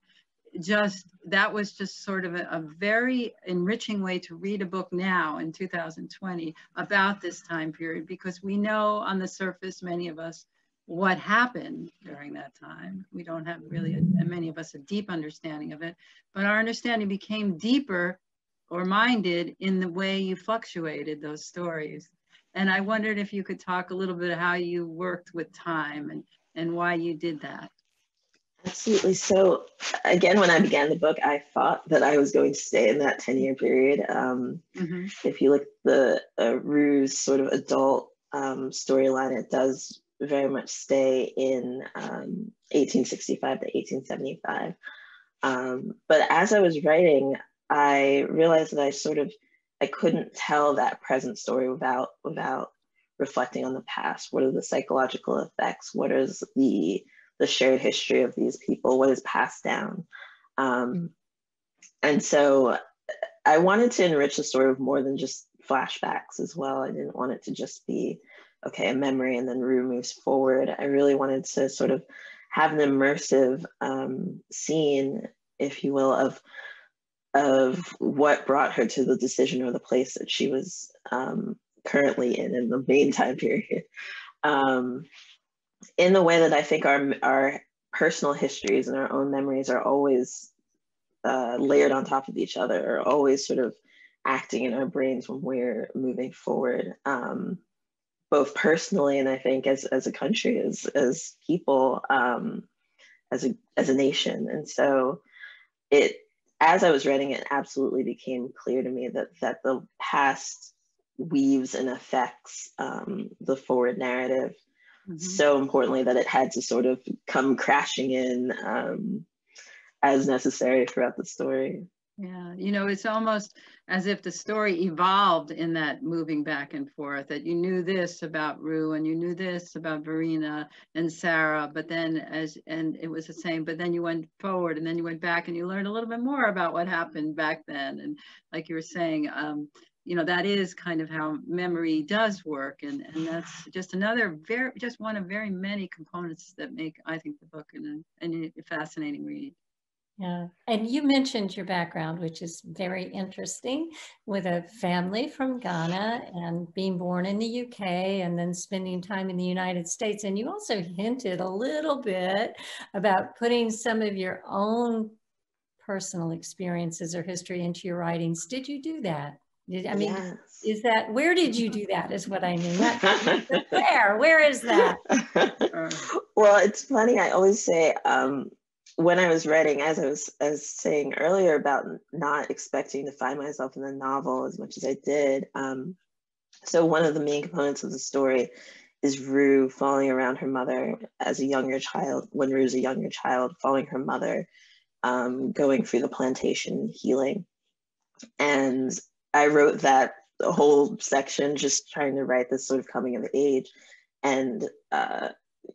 S1: just that was just sort of a, a, very enriching way to read a book now in 2020 about this time period because we know on the surface many of us what happened during that time. We don't have really a, many of us a deep understanding of it but our understanding became deeper or minded in the way you fluctuated those stories. And i wondered if you could talk a little bit how you worked with time and and why you did that
S3: Absolutely. So, again, when I began the book, I thought that I was going to stay in that 10 year period. Um, mm-hmm. If you look at the uh, Rue's sort of adult um, storyline, it does very much stay in um, 1865 to 1875. Um, but as I was writing, I realized that I sort of I couldn't tell that present story without without reflecting on the past. What are the psychological effects? What is the the shared history of these people, what is passed down. Um, and so I wanted to enrich the story with more than just flashbacks as well. I didn't want it to just be, okay, a memory and then Rue moves forward. I really wanted to sort of have an immersive um, scene, if you will, of of what brought her to the decision or the place that she was um, currently in in the main time period. Um, in the way that I think our our personal histories and our own memories are always uh, layered on top of each other, are always sort of acting in our brains when we're moving forward, um, both personally and I think as as a country, as as people, um, as a as a nation. And so, it as I was writing it, absolutely became clear to me that that the past weaves and affects um, the forward narrative mm-hmm. so importantly that it had to sort of come crashing in um, as necessary throughout the story.
S1: Yeah, you know, it's almost as if the story evolved in that moving back and forth, that you knew this about Rue and you knew this about Varina and Sarah, but then as, and it was the same, but then you went forward and then you went back and you learned a little bit more about what happened back then. And like you were saying, um, you know, that is kind of how memory does work. And, and that's just another very, just one of very many components that make, I think, the book an, an a fascinating read.
S2: Yeah, and you mentioned your background, which is very interesting, with a family from Ghana and being born in the UK and then spending time in the United States. And you also hinted a little bit about putting some of your own personal experiences or history into your writings. Did you do that? I mean, yes. is that where did you do that? Is what I mean. where? Where is that?
S3: well, it's funny. I always say um, when I was writing, as I was as saying earlier about not expecting to find myself in the novel as much as I did. Um, so one of the main components of the story is Rue falling around her mother as a younger child. When Rue's a younger child, following her mother, um, going through the plantation healing, and I wrote that whole section just trying to write this sort of coming of age. And, uh,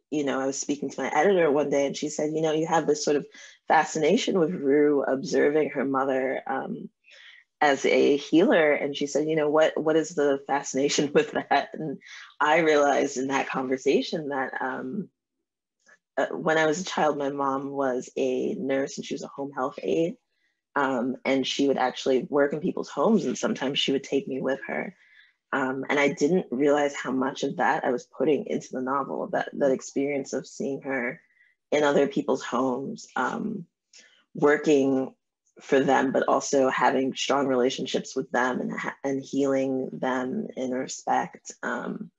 S3: you know, I was speaking to my editor one day and she said, you know, you have this sort of fascination with Rue observing her mother um, as a healer. And she said, you know, what, what is the fascination with that? And I realized in that conversation that um, uh, when I was a child, my mom was a nurse and she was a home health aide. Um, and she would actually work in people's homes and sometimes she would take me with her. Um, and i didn't realize how much of that i was putting into the novel that that experience of seeing her in other people's homes um, working for them but also having strong relationships with them and, and healing them in respect um,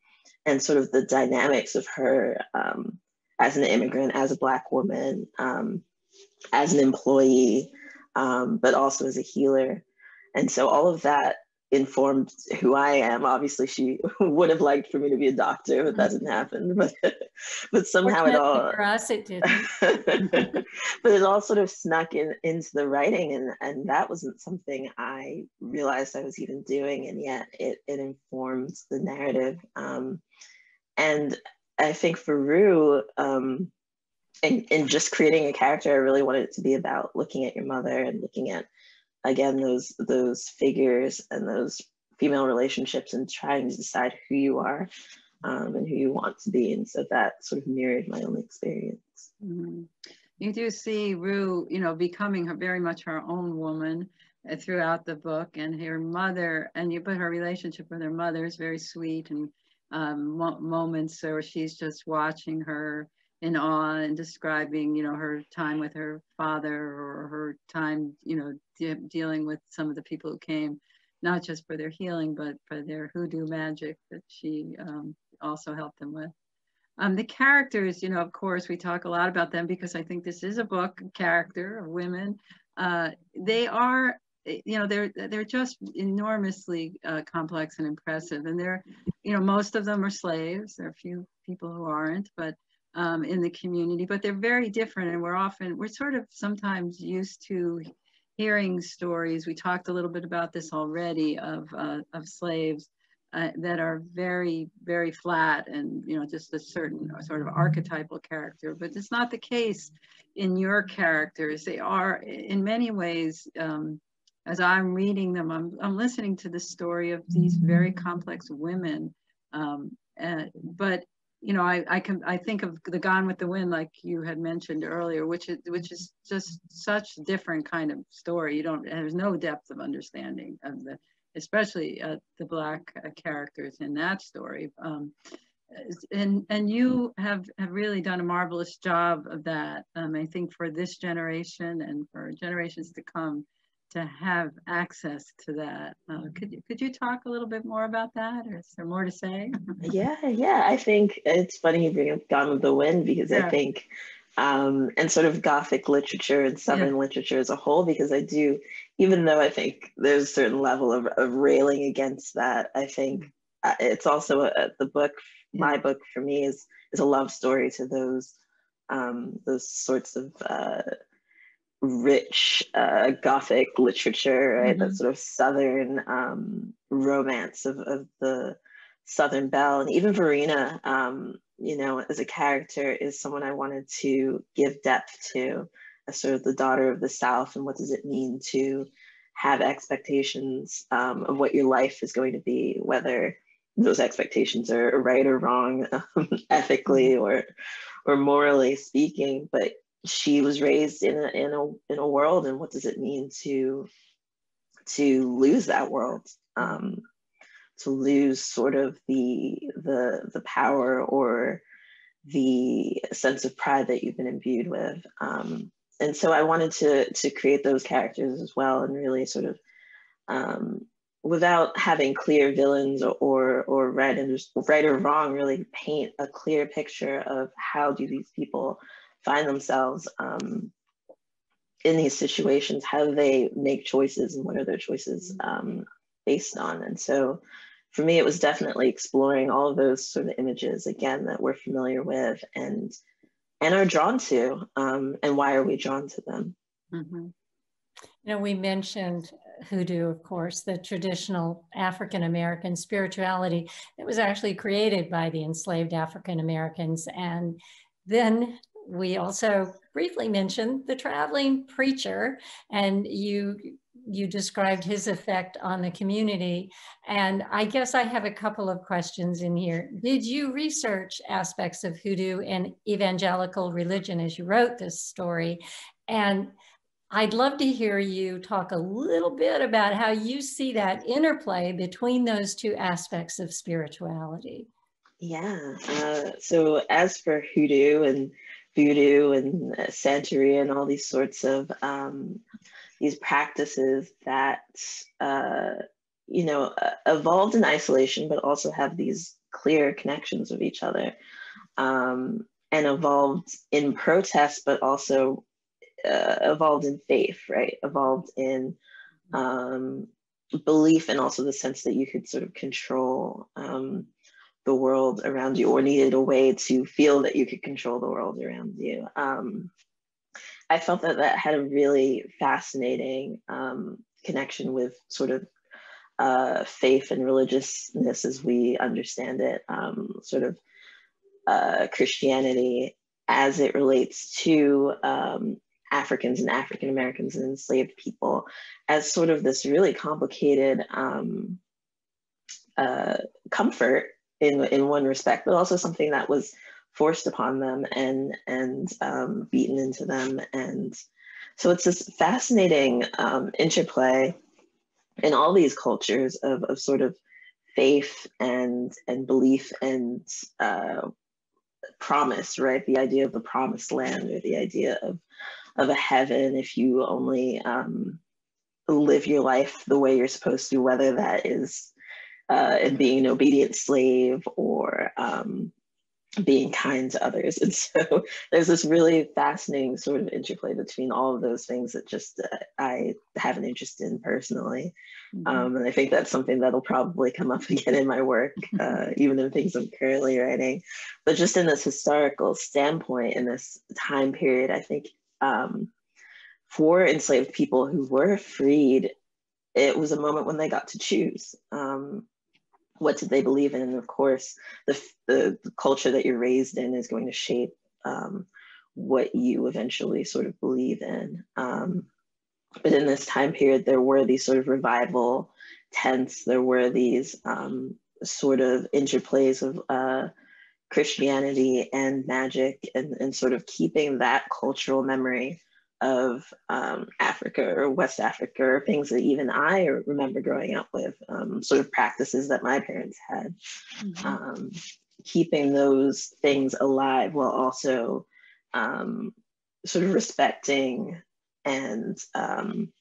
S3: and sort of the dynamics of her um, as an immigrant, as a Black woman, um, as an employee, um, but also as a healer. And so all of that informed who I am. Obviously, she would have liked for me to be a doctor, but that didn't happen. But but somehow it all
S2: for us it didn't.
S3: but it all sort of snuck in into the writing, and and that wasn't something I realized I was even doing, and yet it it informed the narrative. Um, and I think for Rue. Um, and, and just creating a character, I really wanted it to be about looking at your mother and looking at again those those figures and those female relationships and trying to decide who you are um, and who you want to be and so that sort of mirrored my own experience
S1: mm-hmm. you do see rue you know becoming her, very much her own woman uh, throughout the book and her mother and you put her relationship with her mother is very sweet and um, mo- moments where she's just watching her in awe and describing, you know, her time with her father or her time, you know, de dealing with some of the people who came, not just for their healing, but for their hoodoo magic that she um, also helped them with. Um, the characters, you know, of course, we talk a lot about them because I think this is a book character of women. Uh, they are, you know, they're they're just enormously uh, complex and impressive, and they're, you know, most of them are slaves. There are a few people who aren't, but um, in the community, but they're very different. And we're often, we're sort of sometimes used to hearing stories. We talked a little bit about this already of, uh, of slaves uh, that are very, very flat and, you know, just a certain sort of archetypal character, but it's not the case in your characters. They are in many ways, um, as I'm reading them, I'm, I'm listening to the story of these very complex women. Um, but you know, I, I can I think of the Gone with the Wind, like you had mentioned earlier, which is which is just such a different kind of story. You don't there's no depth of understanding of the, especially uh, the black uh, characters in that story. Um, and and you have have really done a marvelous job of that. Um, I think for this generation and for generations to come, to have access to that. Uh, could you could you talk a little bit more about that, or is there more to say?
S3: yeah, yeah. I think it's funny you bring up Gone with the Wind because yeah. I think, um, and sort of Gothic literature and Southern yeah. literature as a whole, because I do, even though I think there's a certain level of, of railing against that, I think uh, it's also a, the book. Yeah. My book for me is is a love story to those um, those sorts of uh, rich uh, Gothic literature, right? Mm-hmm. That sort of Southern um, romance of, of the Southern Belle. And even Varina, um, you know, as a character, is someone I wanted to give depth to as sort of the daughter of the South. And what does it mean to have expectations um, of what your life is going to be, whether those expectations are right or wrong, ethically mm-hmm. or or morally speaking, but she was raised in a, in a in a world and what does it mean to to lose that world? Um, to lose sort of the the the power or the sense of pride that you've been imbued with. Um, and so i wanted to to create those characters as well and really sort of um, without having clear villains or or, right and right or wrong really paint a clear picture of how do these people find themselves um, in these situations, how do they make choices and what are their choices um, based on? And so for me, it was definitely exploring all of those sort of images again that we're familiar with and and are drawn to, um, and why are we drawn to them?
S2: Mm-hmm. You know, we mentioned hoodoo, of course, the traditional African American spirituality that was actually created by the enslaved African Americans and then we also briefly mentioned the traveling preacher and you you described his effect on the community. And I guess I have a couple of questions in here. Did you research aspects of hoodoo and evangelical religion as you wrote this story? And I'd love to hear you talk a little bit about how you see that interplay between those two aspects of spirituality.
S3: Yeah. Uh, so as for hoodoo and voodoo and Santeria and all these sorts of um, these practices that uh, you know uh, evolved in isolation, but also have these clear connections with each other. Um, and evolved in protest, but also uh, evolved in faith, right? Evolved in um, belief and also the sense that you could sort of control um, the world around you or needed a way to feel that you could control the world around you. Um, I felt that that had a really fascinating um, connection with sort of uh, faith and religiousness as we understand it, um, sort of uh, Christianity as it relates to um, Africans and African Americans and enslaved people as sort of this really complicated um, uh, comfort in, in one respect, but also something that was forced upon them and, and um, beaten into them. And so it's this fascinating um, interplay in all these cultures of, of sort of faith and, and belief and uh, promise, right? The idea of the promised land or the idea of of a heaven if you only um, live your life the way you're supposed to, whether that is uh, in being an obedient slave or um, being kind to others. And so there's this really fascinating sort of interplay between all of those things that just uh, I have an interest in personally. Mm-hmm. Um, and I think that's something that'll probably come up again in my work, uh, even in things I'm currently writing. But just in this historical standpoint, in this time period, I think um, for enslaved people who were freed, it was a moment when they got to choose. Um, what did they believe in? And of course, the, the, the, culture that you're raised in is going to shape um, what you eventually sort of believe in. Um, but in this time period, there were these sort of revival tents, there were these um, sort of interplays of uh, Christianity and magic and, and sort of keeping that cultural memory of um, Africa or West Africa or things that even I remember growing up with, um, sort of practices that my parents had. Mm-hmm. Um, keeping those things alive while also um, sort of respecting and um,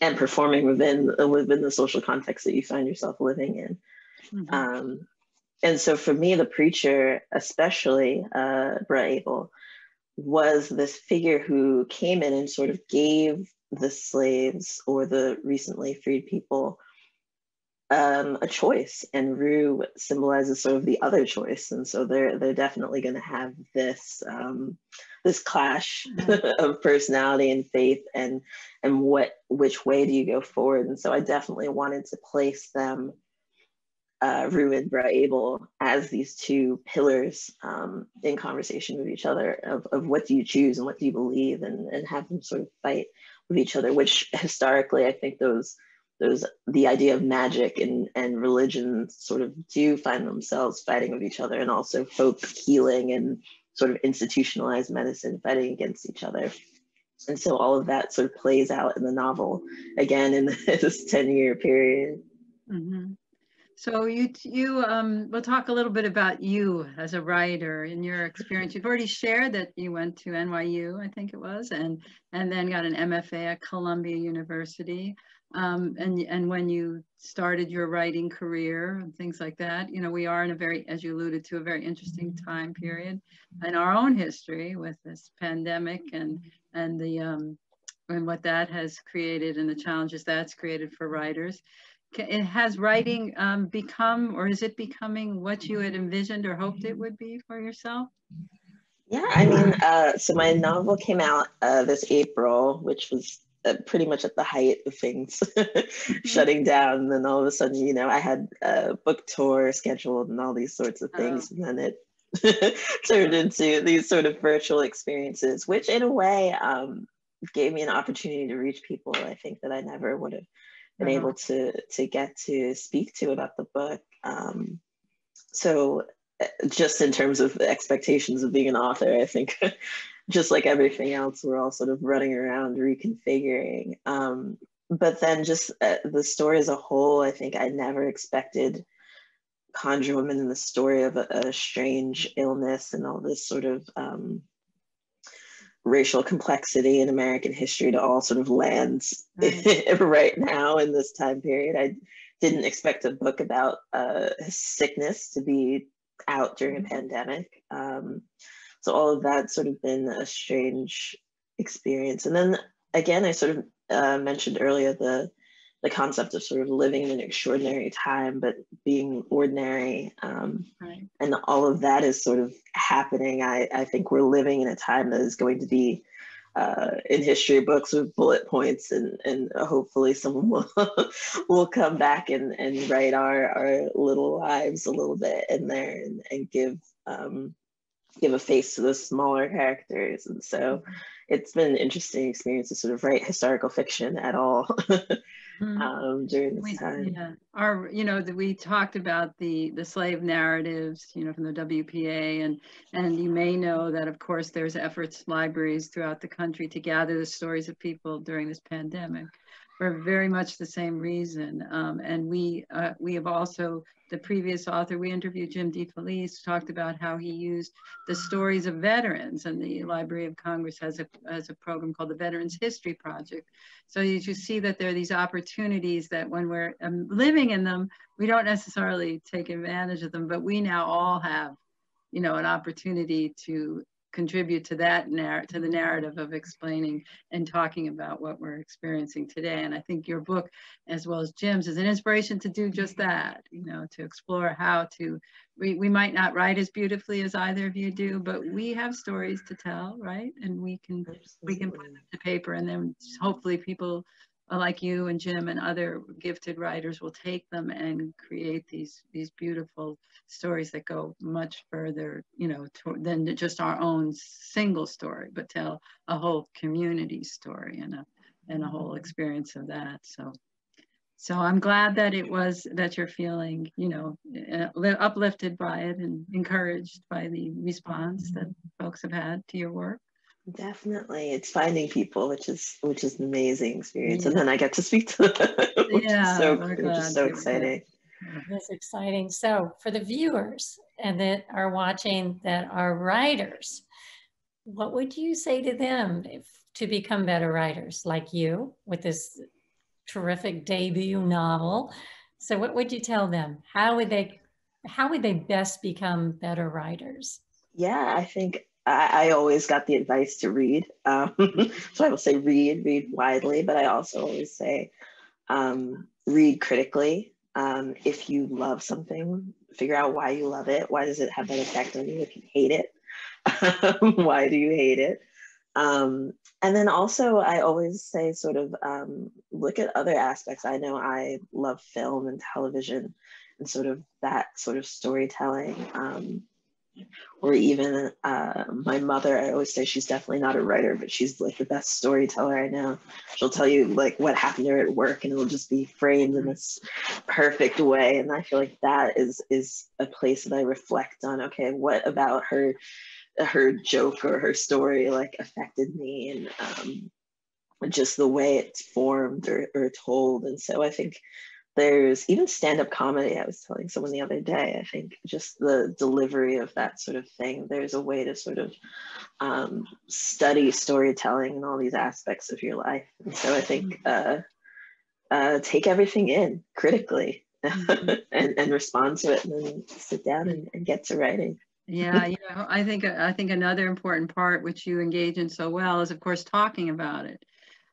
S3: and performing within within the social context that you find yourself living in. Mm-hmm. Um, and so for me, the preacher, especially uh, Bruh Abel, was this figure who came in and sort of gave the slaves or the recently freed people um, a choice, and Rue symbolizes sort of the other choice, and so they're they're definitely going to have this um, this clash mm-hmm. of personality and faith, and and what which way do you go forward? And so I definitely wanted to place them uh, Rue and Bruh Abel as these two pillars um, in conversation with each other of, of what do you choose and what do you believe and, and have them sort of fight with each other, which historically I think those those the idea of magic and, and religion sort of do find themselves fighting with each other and also folk healing and sort of institutionalized medicine fighting against each other. And so all of that sort of plays out in the novel again in this 10 year period.
S1: Mm-hmm. So you you um, we'll talk a little bit about you as a writer and your experience. You've already shared that you went to NYU, I think it was, and and then got an MFA at Columbia University. Um, and and when you started your writing career and things like that, you know, we are in a very, as you alluded to, a very interesting time period in our own history with this pandemic and and the um, and what that has created and the challenges that's created for writers it has writing um, become or is it becoming what you had envisioned or hoped it would be for yourself
S3: yeah i mean uh, so my novel came out uh, this april which was uh, pretty much at the height of things mm-hmm. shutting down and then all of a sudden you know i had a book tour scheduled and all these sorts of things oh. and then it turned into these sort of virtual experiences which in a way um, gave me an opportunity to reach people i think that i never would have been uh-huh. able to to get to speak to about the book. Um, so uh, just in terms of expectations of being an author, I think just like everything else, we're all sort of running around reconfiguring. Um, but then just uh, the story as a whole, I think I never expected Conjure Women and the story of a, a strange illness and all this sort of um, racial complexity in American history to all sort of lands right. right now in this time period. I didn't expect a book about uh, sickness to be out during a mm-hmm. pandemic. Um, so all of that sort of been a strange experience. And then again, I sort of uh, mentioned earlier the the concept of sort of living in an extraordinary time, but being ordinary. Um, right. And all of that is sort of happening. I, I think we're living in a time that is going to be uh, in history books with bullet points and, and hopefully someone will will come back and, and write our, our little lives a little bit in there and, and give um, give a face to the smaller characters. And so mm-hmm. it's been an interesting experience to sort of write historical fiction at all. Mm-hmm. um, during this we, time.
S1: Yeah. Our, you know, that we talked about the the slave narratives, you know, from the WPA, and and you may know that, of course, there's efforts libraries throughout the country to gather the stories of people during this pandemic for very much the same reason. Um, and we uh, we have also, the previous author we interviewed, Jim DeFelice, talked about how he used the stories of veterans and the Library of Congress has a, has a program called the Veterans History Project. So you just see that there are these opportunities that when we're um, living in them, we don't necessarily take advantage of them, but we now all have you know, an opportunity to contribute to that narr- to the mm-hmm. narrative of explaining and talking about what we're experiencing today. And I think your book, as well as Jim's, is an inspiration to do mm-hmm. just that. You know, to explore how to. We, we might not write as beautifully as either of you do, but we have stories to tell, right? And we can Absolutely. we can put them to paper, and then hopefully people like you and Jim and other gifted writers will take them and create these these beautiful stories that go much further, you know, to, than just our own single story, but tell a whole community story and a and a whole experience of that. So, so I'm glad that it was that you're feeling, you know, uh, uplifted by it and encouraged by the response that folks have had to your work.
S3: Definitely, it's finding people, which is which is an amazing experience, yeah. and then I get to speak to them, which yeah, is so which is so exciting.
S2: It's exciting. So for the viewers and that are watching that are writers, what would you say to them if, to become better writers like you with this terrific debut novel? So what would you tell them? How would they how would they best become better writers?
S3: Yeah, I think I, I always got the advice to read. Um, so I will say read, read widely, but I also always say um, read critically. Um, if you love something, figure out why you love it. Why does it have that effect on you? If you hate it, why do you hate it? Um, and then also, I always say, sort of, um, look at other aspects. I know I love film and television and sort of that sort of storytelling. Um, or even uh, my mother i always say she's definitely not a writer but she's like the best storyteller i know. She'll tell you like what happened to her at work and it'll just be framed in this perfect way and i feel like that is is a place that i reflect on okay what about her her joke or her story like affected me and um, just the way it's formed or, or told and so i think there's even stand-up comedy i was telling someone the other day i think just the delivery of that sort of thing there's a way to sort of um, study storytelling and all these aspects of your life and so i think mm-hmm. uh, uh, take everything in critically mm-hmm. and, and respond to it and then sit down and, and get to writing
S1: yeah you know i think i think another important part which you engage in so well is of course talking about it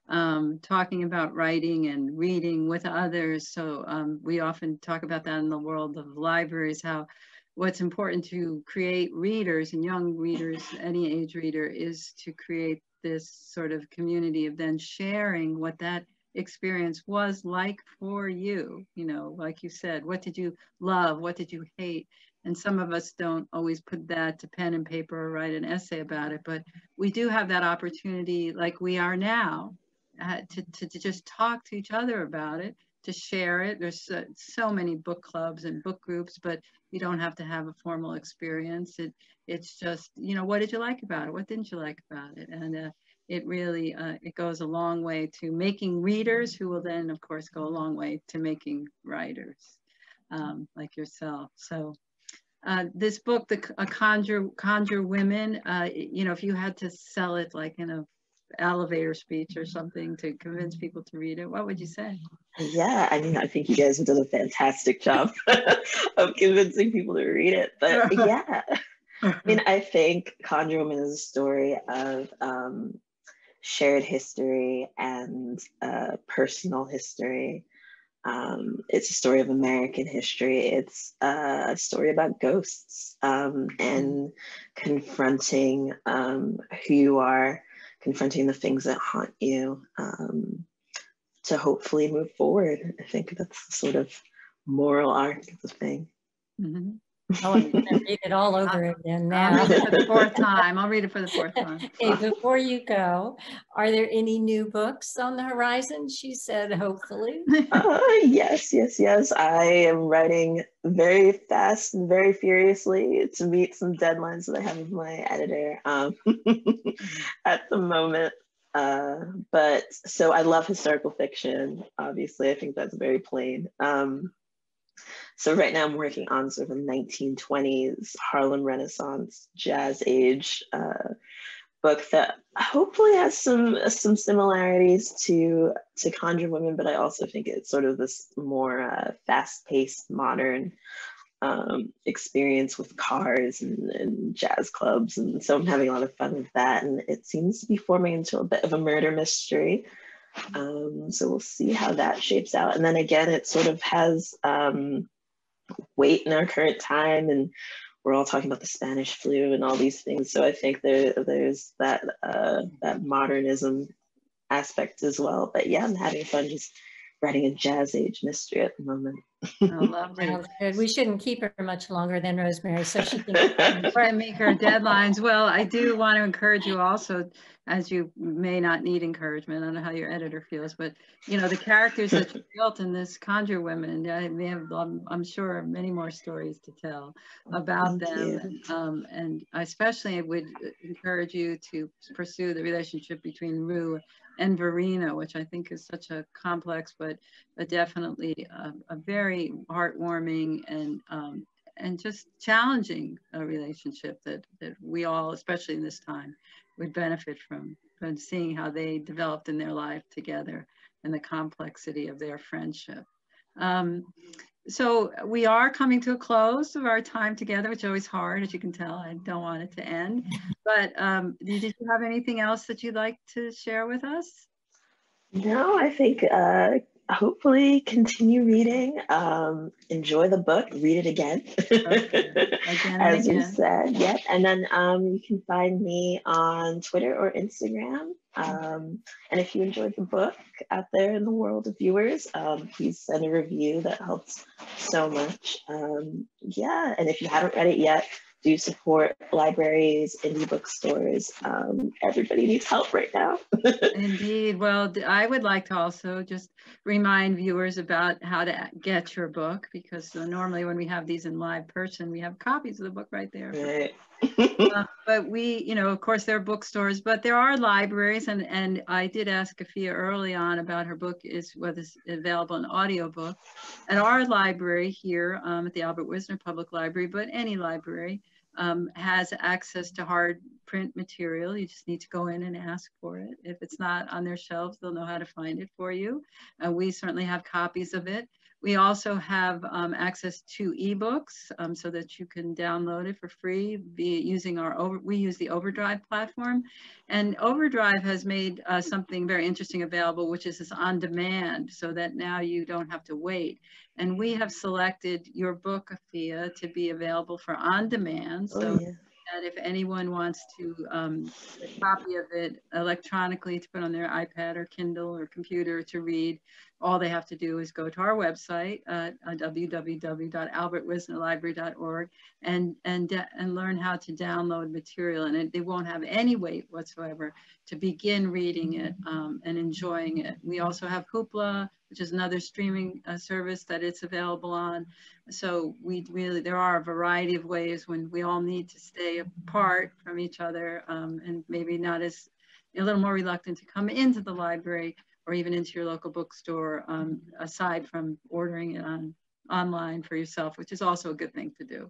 S1: um, talking about writing and reading with others. So um, we often talk about that in the world of libraries, how what's important to create readers and young readers, any age reader, is to create this sort of community of then sharing what that experience was like for you. You know, like you said, what did you love? What did you hate? And some of us don't always put that to pen and paper or write an essay about it, but we do have that opportunity like we are now uh, to, to, to, just talk to each other about it, to share it. There's so, many book clubs and book groups, but you don't have to have a formal experience. It, it's just, you know, what did you like about it? What didn't you like about it? And uh, it really, uh, it goes a long way to making readers who will then, of course, go a long way to making writers um, like yourself. So uh, this book, the Conjure Conjure Women, uh, you know, if you had to sell it like in a elevator speech or something to convince people to read it, what would you say?
S3: Yeah, I mean, I think you guys have done a fantastic job of convincing people to read it. But yeah, I mean, I think Conjure Women is a story of um, shared history and uh, personal history. Um, it's a story of American history. It's uh, a story about ghosts um, and confronting um, who you are, confronting the things that haunt you um, to hopefully move forward. I think that's the sort of moral arc of the thing.
S1: Mm-hmm.
S2: Oh, I'm going to read it all over again now.
S1: I'll read it for the fourth time. I'll read it for the fourth time.
S2: hey, before you go, are there any new books on the horizon? She said, hopefully.
S3: Uh, yes, yes, yes. I am writing very fast and very furiously to meet some deadlines that I have with my editor um, at the moment. Uh, but so I love historical fiction. Obviously, I think that's very plain. Um, so right now I'm working on sort of a 1920s Harlem Renaissance jazz age uh, book that hopefully has some some similarities to to Conjure Women, but I also think it's sort of this more uh, fast-paced modern um, experience with cars and, and, jazz clubs, and so I'm having a lot of fun with that. And it seems to be forming into a bit of a murder mystery. Um, so we'll see how that shapes out. And then again, it sort of has um, weight in our current time and we're all talking about the Spanish flu and all these things. So I think there there's that uh, that modernism aspect as well. But yeah, I'm having fun just writing a jazz age mystery at the moment.
S1: Oh, lovely.
S2: Sounds good. We shouldn't keep her much longer than Rosemary, so she can.
S1: Try and make her deadlines. Well, I do want to encourage you also, as you may not need encouragement. I don't know how your editor feels, but you know the characters that you built in this Conjure Women. I may have, I'm, I'm sure, many more stories to tell about
S3: Thank
S1: them, and, um, and I especially would encourage you to pursue the relationship between Rue and Varina, which I think is such a complex, but, definitely a, a very heartwarming and um, and just challenging a relationship that that we all, especially in this time, would benefit from from seeing how they developed in their life together and the complexity of their friendship. Um, so we are coming to a close of our time together, which is always hard, as you can tell. I don't want it to end. But um, did you have anything else that you'd like to share with us?
S3: No, I think uh, hopefully continue reading. Um, enjoy the book, read it again,
S1: Again and
S3: as you said. Yep. And then um, you can find me on Twitter or Instagram. Um, and if you enjoyed the book out there in the world of viewers, um, please send a review. That helps so much. Um, yeah. And if you haven't read it yet, do support libraries, indie bookstores. Um, everybody needs help right now.
S1: Indeed. Well, I would like to also just remind viewers about how to get your book because uh, normally when we have these in live person, we have copies of the book right there.
S3: right.
S1: Uh, but we, you know, of course, there are bookstores, but there are libraries, and and I did ask Afia early on about her book is whether it's available in audiobook at our library here um, at the Albert Wisner Public Library, but any library um, has access to hard print material. You just need to go in and ask for it. If it's not on their shelves, they'll know how to find it for you. Uh, we certainly have copies of it. We also have um, access to ebooks um, so that you can download it for free be using our over, we use the Overdrive platform. And Overdrive has made uh, something very interesting available, which is this on demand so that now you don't have to wait. And we have selected your book, Afia, to be available for on demand. So
S3: Oh, yeah.
S1: that if anyone wants to um, a copy of it electronically to put on their iPad or Kindle or computer to read, all they have to do is go to our website uh, at www.albertwisnerlibrary.org and and and learn how to download material. And it, they won't have any wait whatsoever to begin reading it um, and enjoying it. We also have Hoopla, which is another streaming uh, service that it's available on. So we really, there are a variety of ways when we all need to stay apart from each other um, and maybe not as, a little more reluctant to come into the library or even into your local bookstore, um, aside from ordering it on online for yourself, which is also a good thing to do.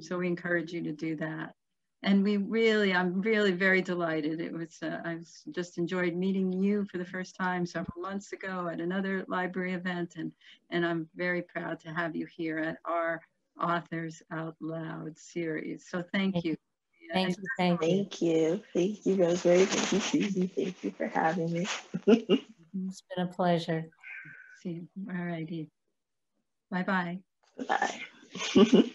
S1: So we encourage you to do that. And we really, I'm really very delighted. It was, uh, I've just enjoyed meeting you for the first time several months ago at another library event. And, and I'm very proud to have you here at our Authors Out Loud series. So thank you.
S2: Thank you. Thank you.
S3: Thank you. Thank you, Rosemary. Thank you, Susie. Thank you for having me.
S2: It's been a pleasure.
S1: See you. All righty. Bye-bye.
S3: Bye.